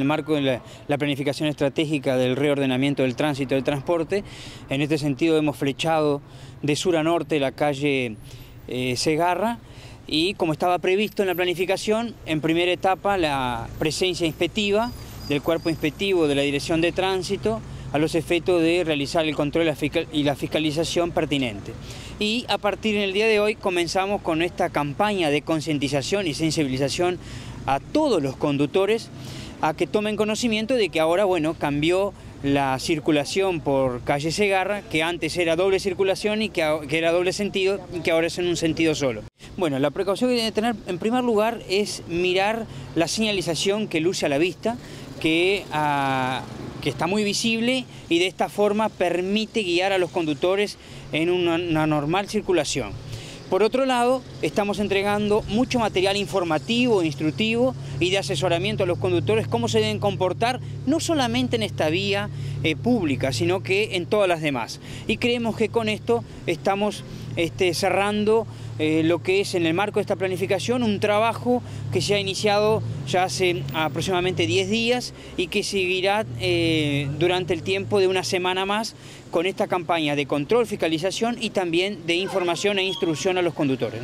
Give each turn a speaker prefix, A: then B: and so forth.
A: el marco de la, planificación estratégica del reordenamiento del tránsito y del transporte. En este sentido hemos flechado de sur a norte la calle eh, Segarra y como estaba previsto en la planificación, en primera etapa la presencia inspectiva del cuerpo inspectivo de la Dirección de Tránsito a los efectos de realizar el control y la fiscalización pertinente. Y a partir del día de hoy comenzamos con esta campaña de concientización y sensibilización a todos los conductores a que tomen conocimiento de que ahora, bueno, cambió la circulación por calle Segarra, que antes era doble circulación y que, era doble sentido y que ahora es en un sentido solo. Bueno, la precaución que tiene que tener en primer lugar es mirar la señalización que luce a la vista, que, ah, que está muy visible y de esta forma permite guiar a los conductores en una normal circulación. Por otro lado, estamos entregando mucho material informativo, instructivo y de asesoramiento a los conductores cómo se deben comportar, no solamente en esta vía eh, pública, sino que en todas las demás. Y creemos que con esto estamos este, cerrando eh, lo que es en el marco de esta planificación un trabajo que se ha iniciado ya hace aproximadamente 10 días y que seguirá eh, durante el tiempo de una semana más con esta campaña de control, fiscalización y también de información e instrucción a los conductores.